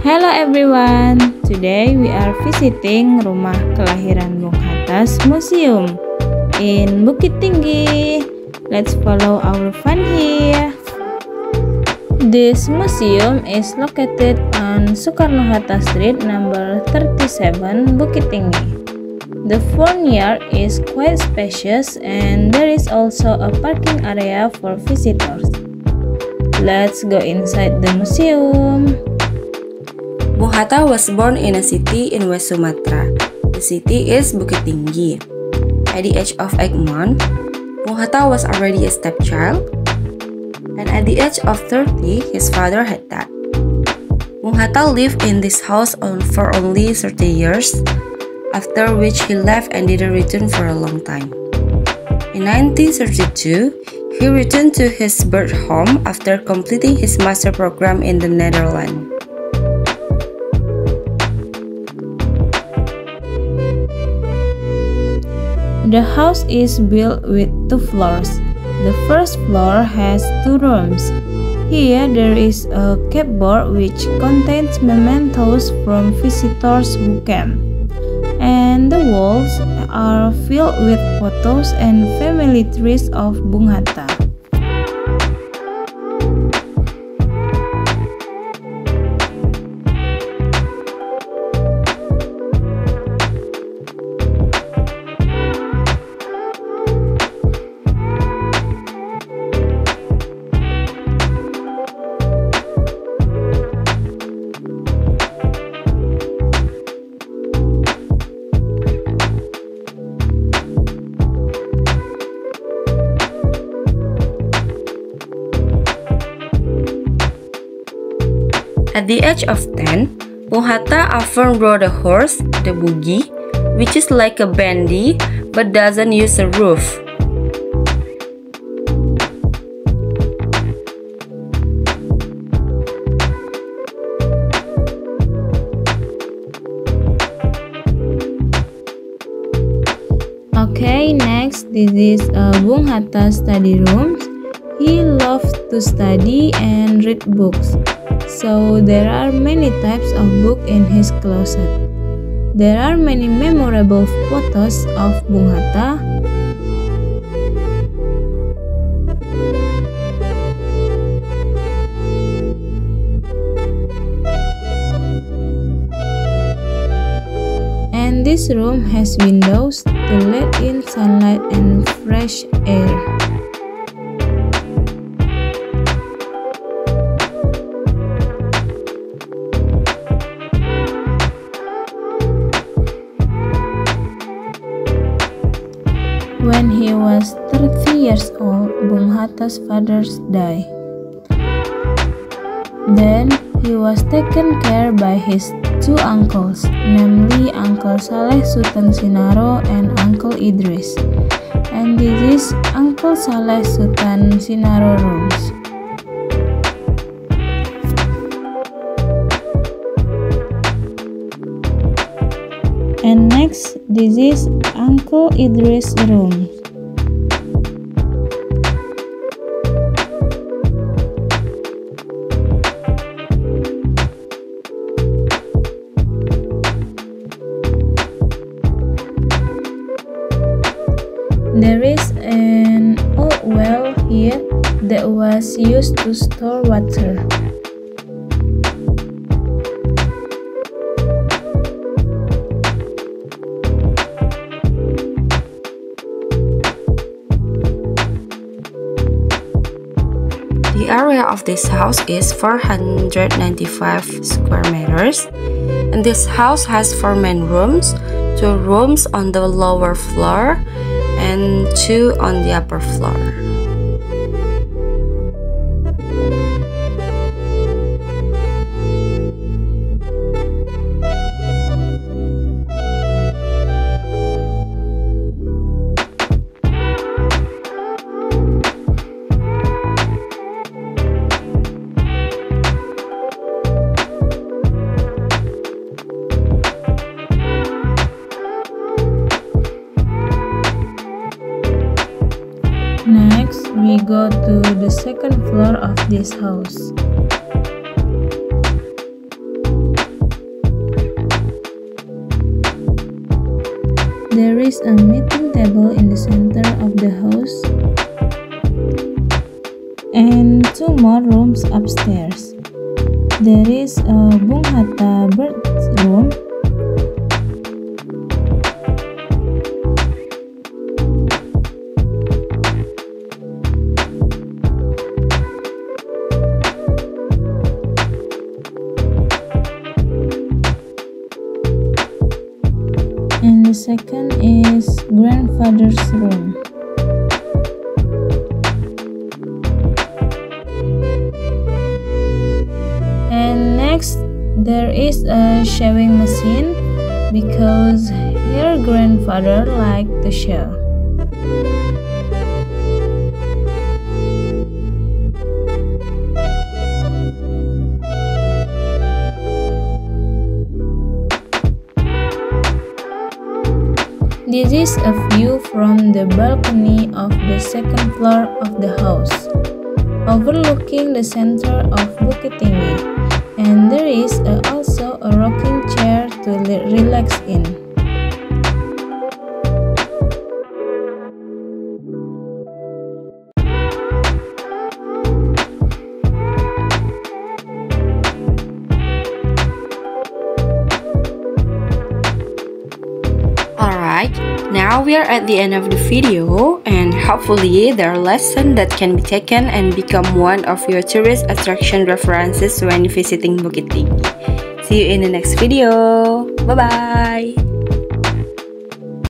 Hello everyone, today we are visiting rumah kelahiran Bung Hatta's Museum in Bukit Tinggi. Let's follow our fun here. This museum is located on Soekarno-Hatta Street number 37 Bukit Tinggi. The front yard is quite spacious and there is also a parking area for visitors. Let's go inside the museum. Bung was born in a city in West Sumatra. The city is Bukit Tinggi. At the age of 8 months, Bung was already a stepchild, and at the age of 30, his father had died. Bung lived in this house for only 30 years after which he left and didn't return for a long time. In 1932, he returned to his birth home after completing his master program in the Netherlands. The house is built with two floors. The first floor has two rooms. Here there is a cupboard which contains mementos from visitors who came and the walls are filled with photos and family trees of Bung Hatta. At the age of 10, Bung Hatta often rode a horse, the buggy, which is like a bandy but doesn't use a roof. Okay, next this is uh, Bung Hatta study room. He loved to study and read books so there are many types of book in his closet. There are many memorable photos of Bung Hatta. And this room has windows to let in sunlight and fresh air. He was 30 years old, Bung Hatta's father died. Then he was taken care by his two uncles, namely Uncle Saleh Sultan Sinaro and Uncle Idris. And this is Uncle Saleh Sultan Sinaro rooms. And next, this is Uncle Idris' room. There is an old well here that was used to store water. The area of this house is 495 square meters and this house has four main rooms two rooms on the lower floor and two on the upper floor go to the second floor of this house. There is a meeting table in the center of the house and two more rooms upstairs. There is a Bung Hatta bird room and the second is grandfather's room. And next there is a shaving machine because her grandfather liked the shave. This is a view from the balcony of the second floor of the house, overlooking the center of Bukit Tinggi, and there is a, also a rocking chair to relax in. Now we are at the end of the video and hopefully there are lessons that can be taken and become one of your tourist attraction references when visiting Bukit Tinggi. See you in the next video. Bye bye.